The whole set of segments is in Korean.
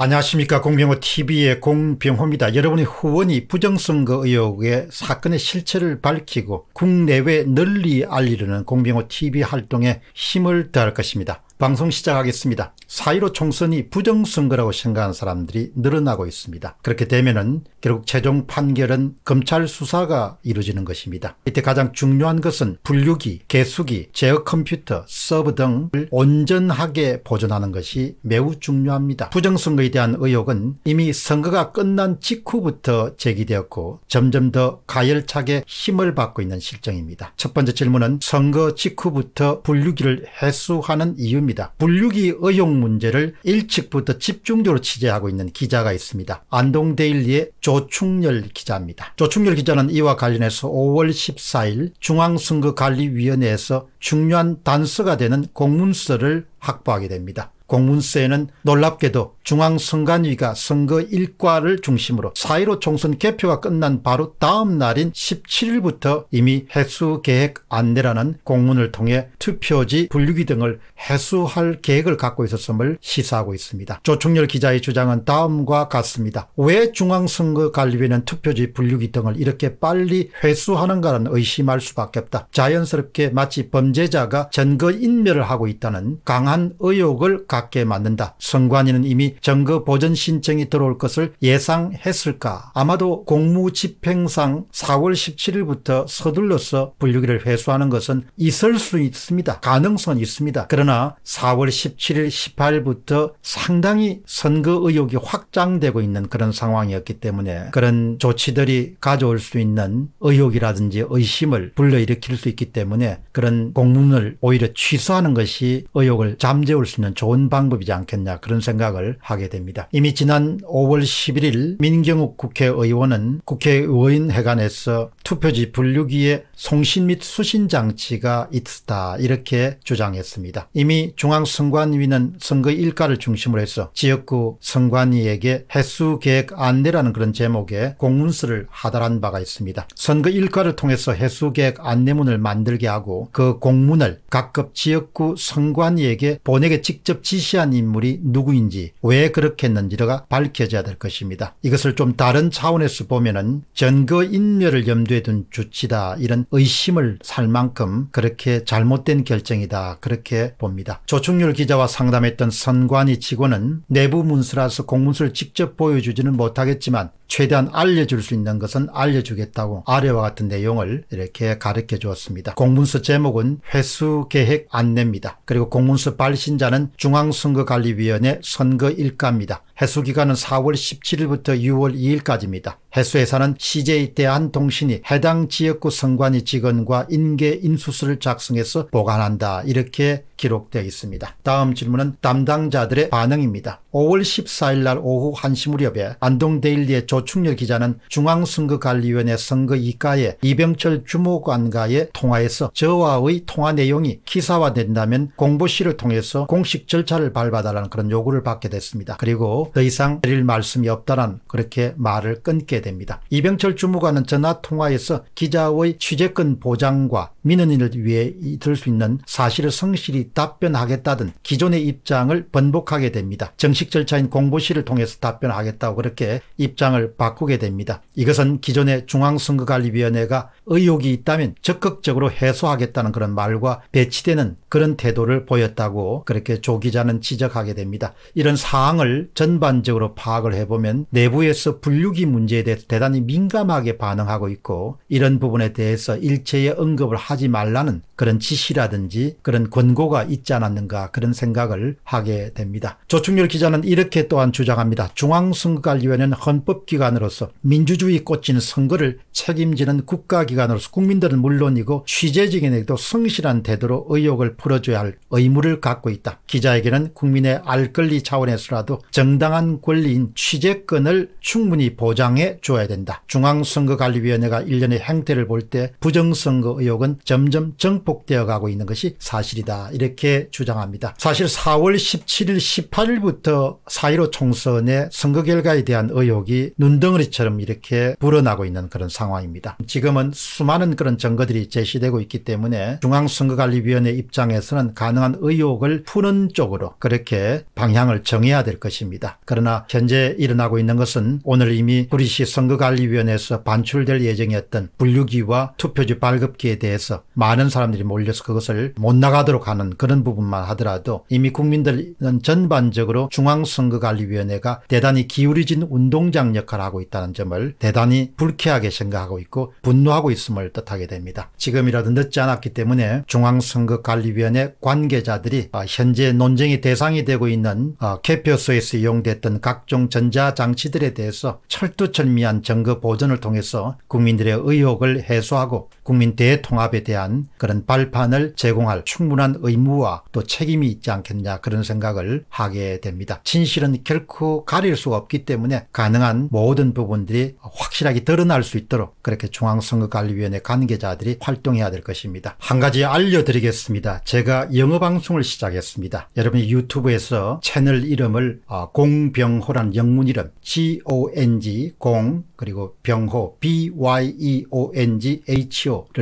안녕하십니까 공병호TV의 공병호입니다. 여러분의 후원이 부정선거 의혹의 사건의 실체를 밝히고 국내외 널리 알리려는 공병호TV 활동에 힘을 더할 것입니다. 방송 시작하겠습니다. 4.15 총선이 부정선거라고 생각하는 사람들이 늘어나고 있습니다. 그렇게 되면 결국 최종 판결은 검찰 수사가 이루어지는 것입니다. 이때 가장 중요한 것은 분류기, 개수기, 제어 컴퓨터, 서버 등을 온전하게 보존하는 것이 매우 중요합니다. 부정선거에 대한 의혹은 이미 선거가 끝난 직후부터 제기되었고 점점 더 가열차게 힘을 받고 있는 실정입니다. 첫 번째 질문은 선거 직후부터 분류기를 해수하는 이유입니다. 있습니다. 분류기 의혹 문제를 일찍부터 집중적으로 취재하고 있는 기자가 있습니다. 안동데일리의 조충렬 기자입니다. 조충렬 기자는 이와 관련해서 5월 14일 중앙선거관리위원회에서 중요한 단서가 되는 공문서를 확보하게 됩니다. 공문서에는 놀랍게도 중앙선관위가 선거 일과를 중심으로 4.15 총선 개표가 끝난 바로 다음 날인 17일부터 이미 해수계획 안내라는 공문을 통해 투표지 분류기 등을 해수할 계획을 갖고 있었음을 시사하고 있습니다. 조충렬 기자의 주장은 다음과 같습니다. 왜 중앙선거관리위는 투표지 분류기 등을 이렇게 빨리 회수하는가는 의심할 수밖에 없다. 자연스럽게 마치 범죄자가 전거인멸을 하고 있다는 강한 의혹을 갖게 만든다. 선관위는 이미 증거 보전 신청이 들어올 것을 예상했을까? 아마도 공무집행상 4월 17일부터 서둘러서 분류기를 회수하는 것은 있을 수 있습니다. 가능성은 있습니다. 그러나 4월 17일 18일부터 상당히 선거 의혹이 확장되고 있는 그런 상황이었기 때문에 그런 조치들이 가져올 수 있는 의혹이라든지 의심을 불러일으킬 수 있기 때문에 그런 공문을 오히려 취소하는 것이 의혹을 잠재울 수 있는 좋은 방법이지 않겠냐 그런 생각을 하게 됩니다. 이미 지난 5월 11일 민경욱 국회의원은 국회의원회관에서 투표지 분류기에 송신 및 수신 장치가 있다 이렇게 주장했습니다. 이미 중앙선관위는 선거 일가를 중심으로 해서 지역구 선관위에게 해수 계획 안내라는 그런 제목의 공문서를 하달한 바가 있습니다. 선거 일가를 통해서 해수 계획 안내문을 만들게 하고 그 공문을 각급 지역구 선관위에게 보내게 직접 지시한 인물이 누구인지 왜 그렇게 했는지가 밝혀져야 될 것입니다. 이것을 좀 다른 차원에서 보면은 전거 인멸을 염두에 둔 주치다 이런 의심을 살 만큼 그렇게 잘못된 결정이다 그렇게 봅니다. 조충률 기자와 상담했던 선관위 직원은 내부 문서라서 공문서를 직접 보여주지는 못하겠지만 최대한 알려줄 수 있는 것은 알려주겠다고 아래와 같은 내용을 이렇게 가르쳐 주었습니다. 공문서 제목은 회수 계획 안내입니다. 그리고 공문서 발신자는 중앙선거관리위원회 선거일가입니다. 해수기간은 4월 17일부터 6월 2일까지입니다. 해수회사는 CJ 대한통신이 해당 지역구 선관위 직원과 인계 인수서를 작성해서 보관한다 이렇게 기록되어 있습니다. 다음 질문은 담당자들의 반응입니다. 5월 14일 날 오후 1시 무렵에 안동데일리의 조충렬 기자는 중앙선거관리위원회 선거 이과의 이병철 주무관과의 통화에서 저와의 통화 내용이 기사화된다면 공보실을 통해서 공식 절차를 밟아달라는 그런 요구를 받게 됐습니다. 그리고 더 이상 드릴 말씀이 없다는 그렇게 말을 끊게 됩니다. 이병철 주무관은 전화 통화에서 기자의 취재권 보장과 민원인을 위해 들수 있는 사실을 성실히 답변하겠다든 기존의 입장을 번복하게 됩니다. 정식 절차인 공보실을 통해서 답변하겠다고 그렇게 입장을 바꾸게 됩니다. 이것은 기존의 중앙선거관리위원회가 의혹이 있다면 적극적으로 해소하겠다는 그런 말과 배치되는 그런 태도를 보였다고 그렇게 조 기자는 지적하게 됩니다. 이런 사항을 전반적으로 파악을 해보면 내부에서 분류기 문제에 대해서 대단히 민감하게 반응하고 있고 이런 부분에 대해서 일체의 언급을 하지 말라는 그런 지시라든지 그런 권고가 있지 않았는가 그런 생각을 하게 됩니다. 조충렬 기자는 이렇게 또한 주장합니다. 중앙선거관리위원회는 헌법기관으로서 민주주의 꽂힌 선거를 책임지는 국가기관 으로서 국민들은 물론이고 취재진에게도 성실한 태도로 의혹을 풀어줘야 할 의무를 갖고 있다. 기자에게는 국민의 알 권리 차원에서라도 정당한 권리인 취재권을 충분히 보장해 줘야 된다. 중앙선거관리위원회가 일련의 행태를 볼 때 부정선거 의혹은 점점 정 반복되어 가고 있는 것이 사실이다 이렇게 주장합니다. 사실 4월 17일 18일부터 4.15 총선의 선거 결과에 대한 의혹이 눈덩어리처럼 이렇게 불어나고 있는 그런 상황입니다. 지금은 수많은 그런 증거들이 제시되고 있기 때문에 중앙선거관리위원회 입장에서는 가능한 의혹을 푸는 쪽으로 그렇게 방향을 정해야 될 것입니다. 그러나 현재 일어나고 있는 것은 오늘 이미 구리시 선거관리위원회에서 반출될 예정이었던 분류기와 투표지 발급기에 대해서 많은 사람들이 몰려서 그것을 못 나가도록 하는 그런 부분만 하더라도 이미 국민들은 전반적으로 중앙선거관리위원회가 대단히 기울어진 운동장 역할을 하고 있다는 점을 대단히 불쾌하게 생각하고 있고 분노하고 있 음을 뜻하게 됩니다. 지금이라도 늦지 않았기 때문에 중앙선거관리위원회 관계자들이 아, 현재 논쟁의 대상이 되고 있는 아, 개표소에서 이용됐던 각종 전자장치들에 대해서 철두철미한 증거 보존을 통해서 국민들의 의혹을 해소하고 국민 대통합에 대한 그런 발판을 제공할 충분한 의무와 또 책임이 있지 않겠냐 그런 생각을 하게 됩니다. 진실은 결코 가릴 수가 없기 때문에 가능한 모든 부분들이 확실하게 드러날 수 있도록 그렇게 중앙선거관 리위원회 관계자들이 활동해야 될 것입니다. 한 가지 알려드리겠습니다. 제가 영어 방송을 시작했습니다. 여러분이 유튜브에서 채널 이름을 어, 공병호란 영문 이름 G-O-N-G 공 그리고 병호 B-Y-E-O-N-G-H-O를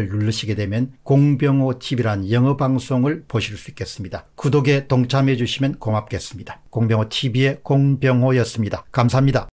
누르시게 되면 공병호 TV란 영어 방송을 보실 수 있겠습니다. 구독에 동참해 주시면 고맙겠습니다. 공병호 TV의 공병호였습니다. 감사합니다.